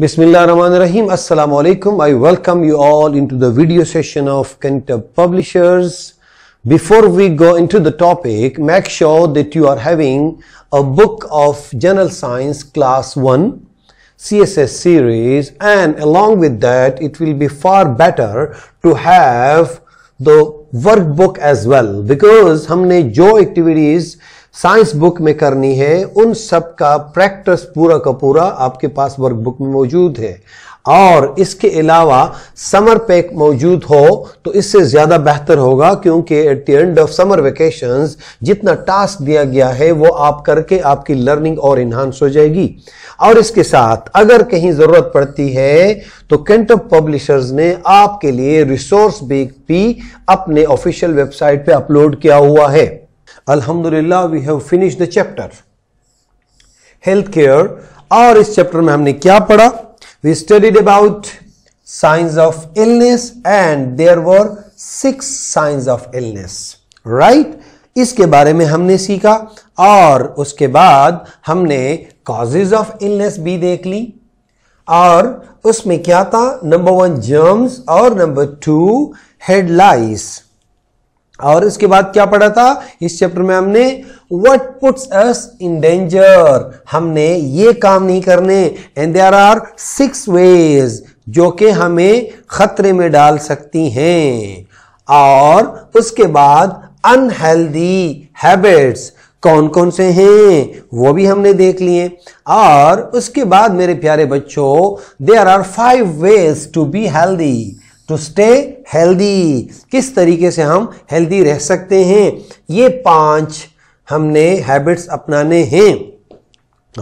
Bismillahirrahmanirrahim. Assalamu alaikum. I welcome you all into the video session of Kentab Publishers. Before we go into the topic, make sure that you are having a book of General Science Class 1 CSS series and along with that it will be far better to have the workbook as well because हमने जो activities Science book में करनी है, उन सब का practice पूरा का पूरा आपके पास वर्कबुक में मौजूद है। और इसके अलावा समर पैक मौजूद हो तो इससे ज़्यादा बेहतर होगा क्योंकि at the end of summer vacations जितना टास्क दिया गया है, वो आप करके आपकी लर्निंग और इन्हांस हो जाएगी। और इसके साथ अगर कहीं ज़रूरत पड़ती है तो कैंटअप पब्लिशर्स ने आपके लिए रिसोर्स बेग भी अपने ऑफिशियल वेबसाइट पे अपलोड किया हुआ है। अल्हम्दुलिल्लाह we have finish the chapter health care और इस चैप्टर में हमने क्या पढ़ा? We studied about signs of illness and there were six signs of illness right इसके बारे में हमने सीखा और उसके बाद हमने कॉजेज ऑफ़ इलनेस भी देख ली और उसमें क्या था? नंबर वन जर्म्स और नंबर टू हेडलाइस और इसके बाद क्या पढ़ा था? इस चैप्टर में हमने what puts us in danger हमने ये काम नहीं करने। And there are six ways जो कि हमें खतरे में डाल सकती हैं। और उसके बाद अनहेल्दी हैबिट्स कौन कौन से हैं? वो भी हमने देख लिए। और उसके बाद मेरे प्यारे बच्चों there are five ways to be healthy to stay healthy किस तरीके से हम हेल्दी रह सकते हैं? ये पाँच हमने हैबिट्स अपनाने हैं।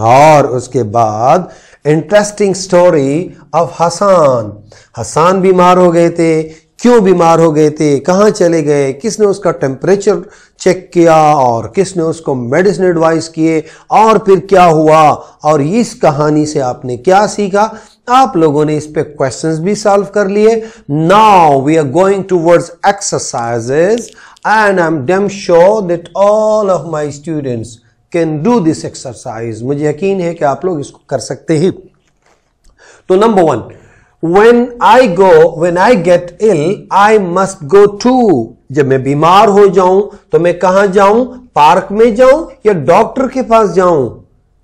और उसके बाद interesting story of Hasan Hasan बीमार हो गए थे। क्यों बीमार हो गए थे? कहाँ चले गए? किसने उसका टेम्परेचर चेक किया? और किसने उसको मेडिसिन एडवाइस किए? और फिर क्या हुआ? और इस कहानी से आपने क्या सीखा? आप लोगों ने इस पे क्वेश्चंस भी सॉल्व कर लिए। Now we are going towards exercises and I am damn sure that all of my students can do this exercise मुझे यकीन है कि आप लोग इसको कर सकते हैं। तो number one when I go, when I get ill, I must go to. जब मैं बीमार हो जाऊँ तो मैं कहाँ जाऊँ? पार्क में जाऊँ या डॉक्टर के पास जाऊँ?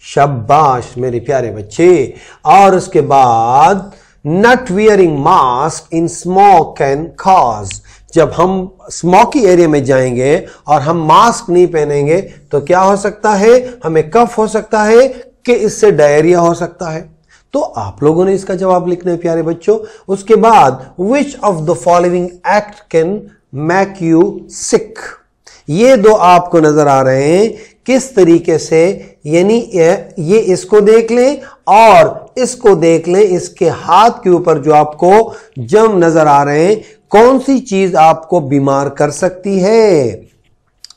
शाबाश, मेरे प्यारे बच्चे। और उसके बाद not wearing mask in smoke can cause जब हम स्मोकी एरिया में जाएँगे और हम मास्क नहीं पहनेंगे तो क्या हो सकता है? हमें कफ हो सकता है कि इससे डायरिया हो सकता है। तो आप लोगों ने इसका जवाब लिखना है, प्यारे बच्चों। उसके बाद which of the following act can make you sick ये दो आपको नज़र आ रहे हैं किस तरीके से, यानी ये इसको देख लें और इसको देख लें, इसके हाथ के ऊपर जो आपको जम नज़र आ रहे हैं, कौन सी चीज़ आपको बीमार कर सकती है?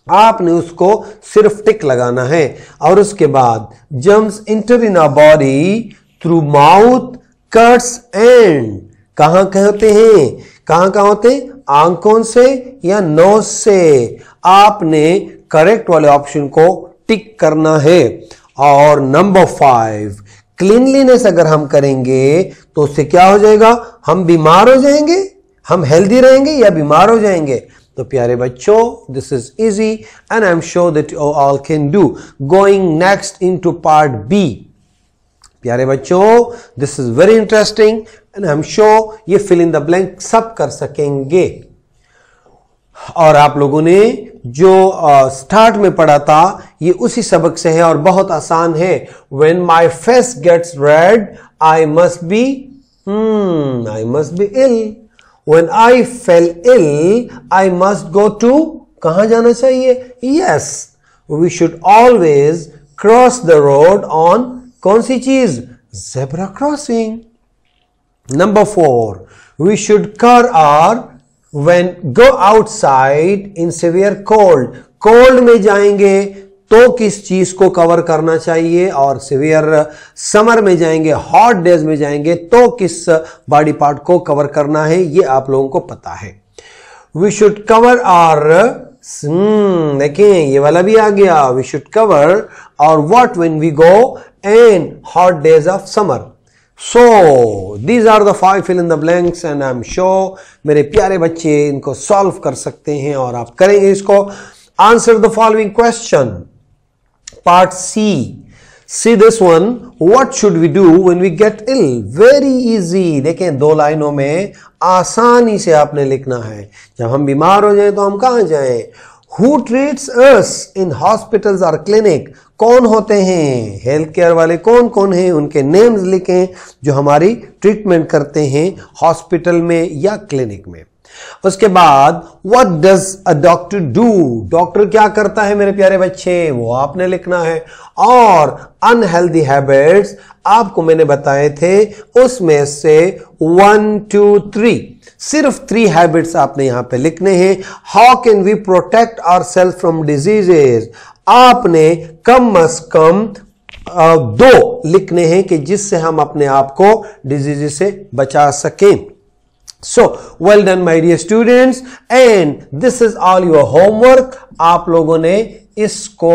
आपने उसको सिर्फ़ टिक लगाना है। और उसके बाद germs enter in a body through mouth cuts and कहाँ कहते हैं? कहाँ कहाँ होते हैं? आँखों से या नोज़ से? आपने करेक्ट वाले ऑप्शन को टिक करना है। और नंबर फाइव क्लीनलीनेस अगर हम करेंगे तो उससे क्या हो जाएगा? हम बीमार हो जाएँगे? हम हेल्दी रहेंगे या बीमार हो जाएँगे? तो प्यारे बच्चों this is easy and I am sure that you all can do going next into part B प्यारे बच्चों this is very interesting and I am sure ये फिल इन द ब्लैंक सब कर सकेंगे। और आप लोगों ने जो स्टार्ट में पढ़ा था, ये उसी सबक से है और बहुत आसान है। When my face gets red I must be I must be ill when I feel ill I must go to कहाँ जाना चाहिए? Yes we should always cross the road on कौन सी चीज़? Zebra crossing number four we should cover when go outside in severe cold cold में जाएँगे तो किस चीज़ को कवर करना चाहिए? और सिवियर समर में जाएँगे हॉट डेज़ में जाएँगे तो किस बॉडी पार्ट को कवर करना है? ये आप लोगों को पता है। वी शुड कवर आर देखें, ये वाला भी आ गया। वी शुड कवर और what when we go and hot days of summer so these are the five fill in the blanks and I am sure मेरे प्यारे बच्चे इनको सॉल्व कर सकते हैं और आप करेंगे इसको। Answer the following question part C see this one what should we do when we get ill very easy देखें, दो लाइनों में आसानी से आपने लिखना है। जब हम बीमार हो जाए तो हम कहाँ जाए? Who treats us in hospitals और क्लिनिक कौन होते हैं? हेल्थ केयर वाले कौन कौन हैं? उनके नेम्स लिखें जो हमारी ट्रीटमेंट करते हैं हॉस्पिटल में या क्लिनिक में। उसके बाद what does a doctor do doctor क्या करता है मेरे प्यारे बच्चे? वो आपने लिखना है। और अनहेल्दी हैबिट्स आपको मैंने बताए थे, उसमें से वन टू थ्री सिर्फ़ थ्री हैबिट्स आपने यहाँ पे लिखने हैं। How can we protect our self from diseases आपने कम अज कम दो लिखने हैं कि जिससे हम अपने आप को डिज़ीज़ से बचा सकें। So well done my dear students and this is all your homework आप लोगों ने इसको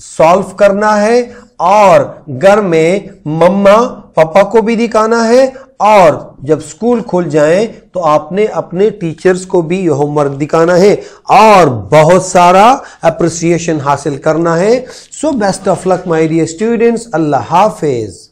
सॉल्व करना है और घर में मम्मा, पापा को भी दिखाना है और जब स्कूल खुल जाए तो आपने अपने टीचर्स को भी यह होमवर्क दिखाना है और बहुत सारा अप्रिसिएशन हासिल करना है। So best of luck my dear students Allah Hafiz.